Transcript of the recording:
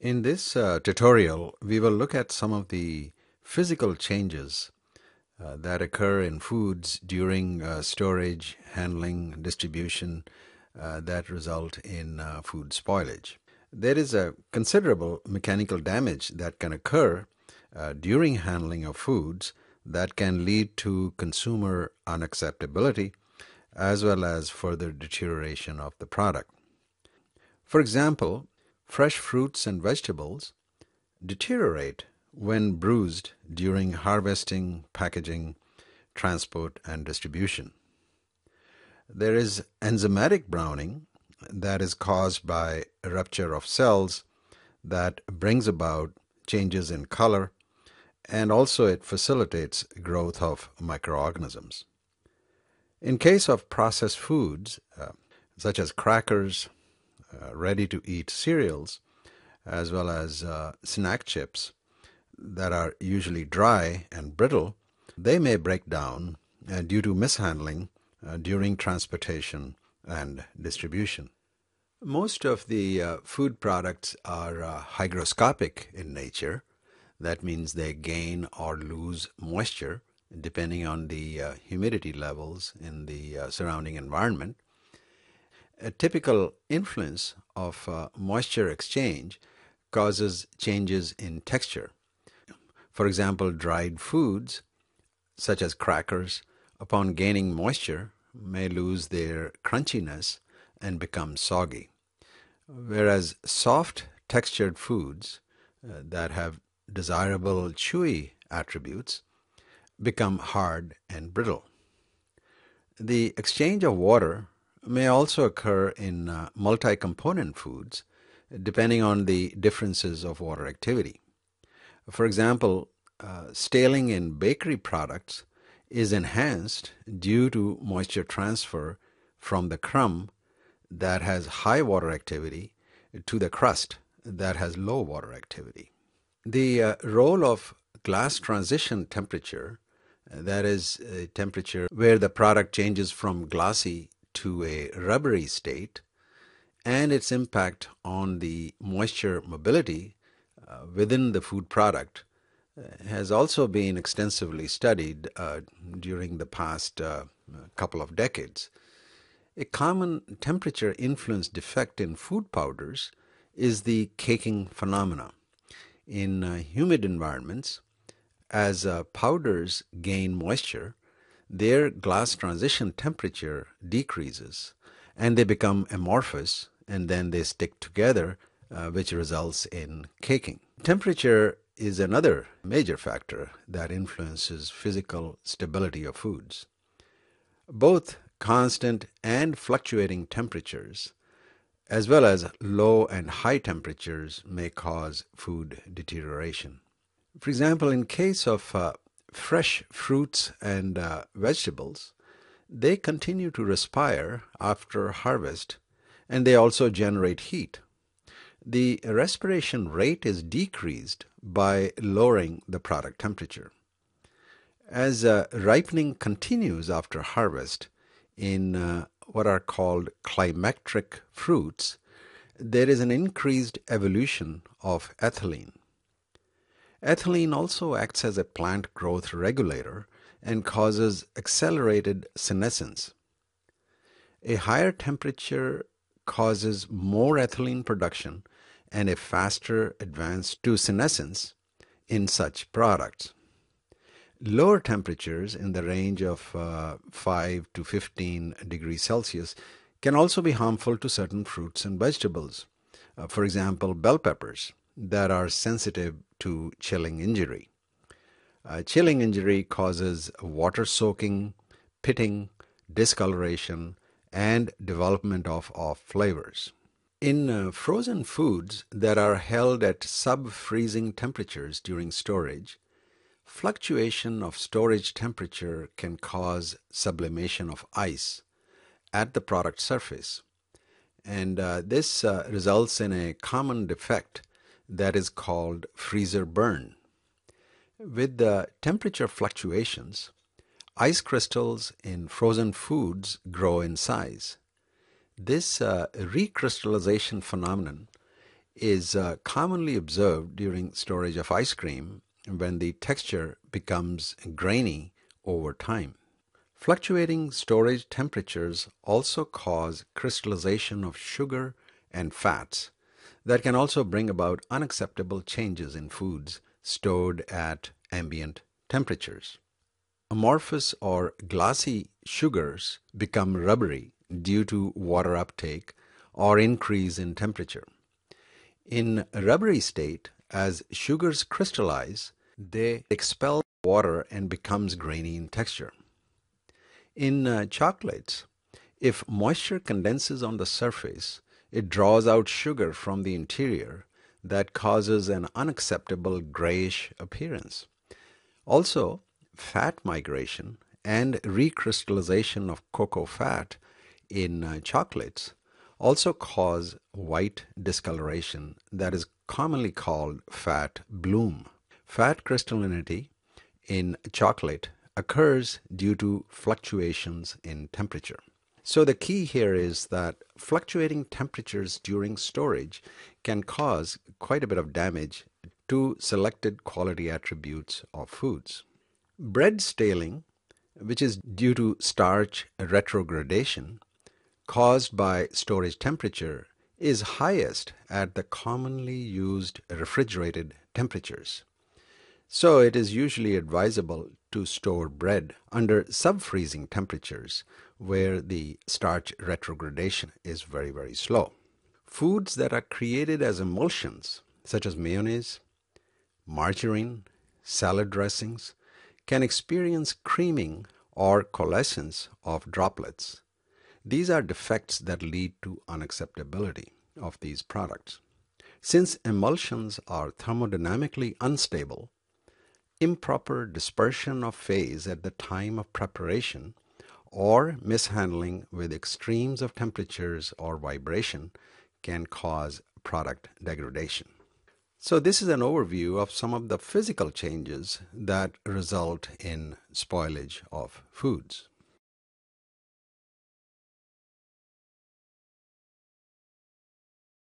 In this uh, tutorial, we will look at some of the physical changes uh, that occur in foods during uh, storage, handling, distribution uh, that result in uh, food spoilage. There is a considerable mechanical damage that can occur uh, during handling of foods that can lead to consumer unacceptability as well as further deterioration of the product. For example, fresh fruits and vegetables deteriorate when bruised during harvesting, packaging, transport, and distribution. There is enzymatic browning that is caused by a rupture of cells that brings about changes in color and also it facilitates growth of microorganisms. In case of processed foods, uh, such as crackers, ready to eat cereals, as well as uh, snack chips that are usually dry and brittle, they may break down uh, due to mishandling uh, during transportation and distribution. Most of the uh, food products are uh, hygroscopic in nature. That means they gain or lose moisture depending on the uh, humidity levels in the uh, surrounding environment. A typical influence of uh, moisture exchange causes changes in texture. For example, dried foods such as crackers, upon gaining moisture, may lose their crunchiness and become soggy. Whereas soft textured foods uh, that have desirable chewy attributes become hard and brittle. The exchange of water may also occur in uh, multi component foods depending on the differences of water activity. For example, uh, staling in bakery products is enhanced due to moisture transfer from the crumb that has high water activity to the crust that has low water activity. The uh, role of glass transition temperature, uh, that is a temperature where the product changes from glassy to a rubbery state, and its impact on the moisture mobility uh, within the food product uh, has also been extensively studied uh, during the past uh, couple of decades. A common temperature influence defect in food powders is the caking phenomena. In uh, humid environments, as uh, powders gain moisture, their glass transition temperature decreases and they become amorphous and then they stick together, uh, which results in caking. Temperature is another major factor that influences physical stability of foods. Both constant and fluctuating temperatures, as well as low and high temperatures, may cause food deterioration. For example, in case of uh, fresh fruits and uh, vegetables, they continue to respire after harvest and they also generate heat. The respiration rate is decreased by lowering the product temperature. As uh, ripening continues after harvest in uh, what are called climacteric fruits, there is an increased evolution of ethylene. Ethylene also acts as a plant growth regulator and causes accelerated senescence. A higher temperature causes more ethylene production and a faster advance to senescence in such products. Lower temperatures in the range of uh, 5 to 15 degrees Celsius can also be harmful to certain fruits and vegetables. Uh, for example, bell peppers that are sensitive to chilling injury. Uh, chilling injury causes water soaking, pitting, discoloration, and development of off flavors. In uh, frozen foods that are held at sub freezing temperatures during storage, fluctuation of storage temperature can cause sublimation of ice at the product surface. And uh, this uh, results in a common defect that is called freezer burn. With the temperature fluctuations, ice crystals in frozen foods grow in size. This uh, recrystallization phenomenon is uh, commonly observed during storage of ice cream when the texture becomes grainy over time. Fluctuating storage temperatures also cause crystallization of sugar and fats that can also bring about unacceptable changes in foods stored at ambient temperatures. Amorphous or glassy sugars become rubbery due to water uptake or increase in temperature. In rubbery state, as sugars crystallize, they expel water and becomes grainy in texture. In uh, chocolates, if moisture condenses on the surface, it draws out sugar from the interior that causes an unacceptable grayish appearance. Also, fat migration and recrystallization of cocoa fat in uh, chocolates also cause white discoloration that is commonly called fat bloom. Fat crystallinity in chocolate occurs due to fluctuations in temperature. So the key here is that fluctuating temperatures during storage can cause quite a bit of damage to selected quality attributes of foods. Bread staling, which is due to starch retrogradation caused by storage temperature, is highest at the commonly used refrigerated temperatures. So it is usually advisable to store bread under sub-freezing temperatures where the starch retrogradation is very, very slow. Foods that are created as emulsions, such as mayonnaise, margarine, salad dressings, can experience creaming or coalescence of droplets. These are defects that lead to unacceptability of these products. Since emulsions are thermodynamically unstable, improper dispersion of phase at the time of preparation or mishandling with extremes of temperatures or vibration can cause product degradation. So this is an overview of some of the physical changes that result in spoilage of foods.